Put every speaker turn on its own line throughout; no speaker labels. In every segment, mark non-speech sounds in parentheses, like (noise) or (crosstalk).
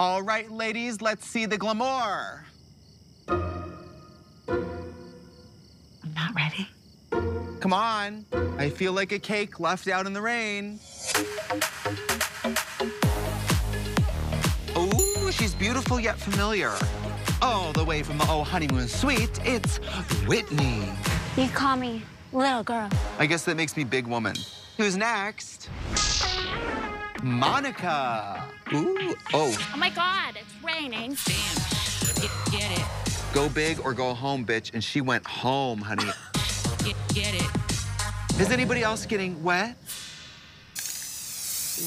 All right, ladies, let's see the glamour.
I'm not ready.
Come on. I feel like a cake left out in the rain. Ooh, she's beautiful yet familiar. All the way from the Oh Honeymoon Suite, it's Whitney.
You call me little girl.
I guess that makes me big woman. Who's next? Monica. Ooh, oh,
Oh my God, it's raining.
Get, get it,
go big or go home, bitch. And she went home, honey.
get, get it.
Is anybody else getting wet?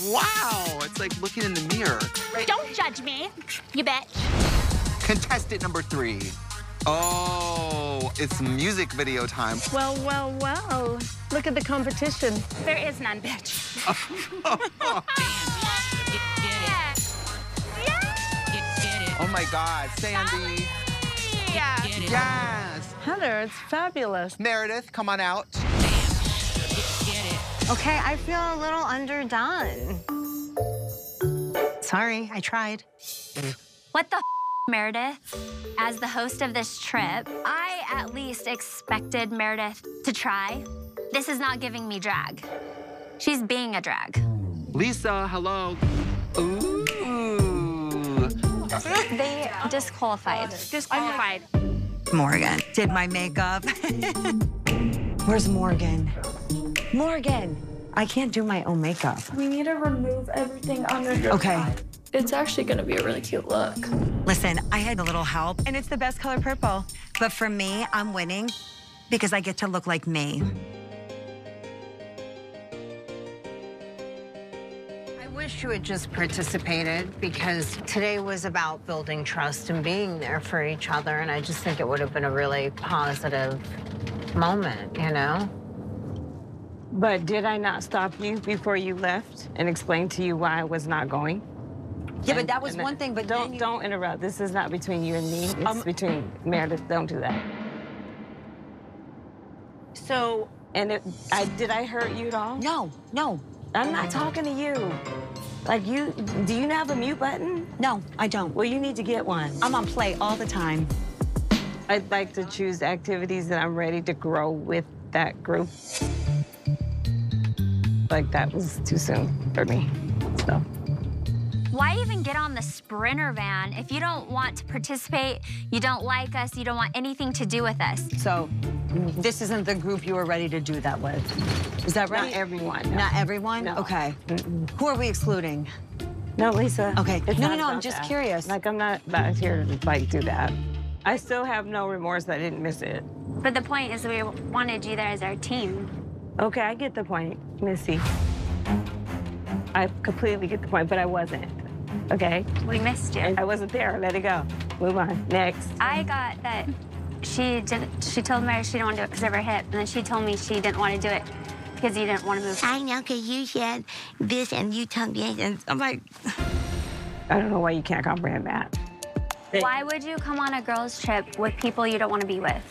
Wow, it's like looking in the mirror.
Don't judge me, you bitch.
Contestant number three. Oh, it's music video time.
Well, well, well. Look at the competition.
There is none, bitch.
Get, get it, get, get it.
Oh my God, Sandy.
Yeah.
Yes.
Heather, it's fabulous.
Meredith, come on out.
get, get it.
Okay, I feel a little underdone. Sorry, I tried.
What the Meredith? As the host of this trip, I at least expected Meredith to try. This is not giving me drag. She's being a drag.
Lisa, hello. Ooh.
They disqualified. Oh, disqualified.
Morgan did my makeup. (laughs) Where's Morgan? Morgan! I can't do my own makeup.
We need to remove everything under
Okay.
It's actually gonna be a really cute look.
Listen, I had a little help, and it's the best color purple. But for me, I'm winning because I get to look like me.
I wish you had just participated because today was about building trust and being there for each other. And I just think it would have been a really positive moment, you know?
But did I not stop you before you left and explain to you why I was not going?
Yeah, but that was one thing, but
don't
you-
don't interrupt. This is not between you and me. It's
Um,
between Meredith. Don't do that.
So,
And it, I did I hurt you at all?
No, no,
I'm not talking to you. Like you, do you have a mute button?
no, I don't.
Well, you need to get one.
I'm on play all the time.
I'd like to choose activities that I'm ready to grow with that group. Like that was too soon for me. So
Why even get on the Sprinter van if you don't want to participate, you don't like us, you don't want anything to do with us?
So this isn't the group you were ready to do that with. Is that right?
not everyone. no.
Not everyone?
No.
Okay. Who are we excluding?
No, Lisa.
Okay.
It's
No,
not
no, no, I'm just
that.
curious.
Like I'm not about here to like do that. I still have no remorse that I didn't miss it.
But the point is, we wanted you there as our team.
Okay, I get the point, Missy. I completely get the point, but I wasn't. Okay?
We missed you.
I wasn't there. Let it go. Move on. Next.
I got that she did. She told Mary she didn't want to do it because of her hip, and then she told me she didn't want to do it because you didn't want to move.
I know because you said this and you told me, and I'm like,
I don't know why you can't comprehend that.
Why would you come on a girls' trip with people you don't want to be with?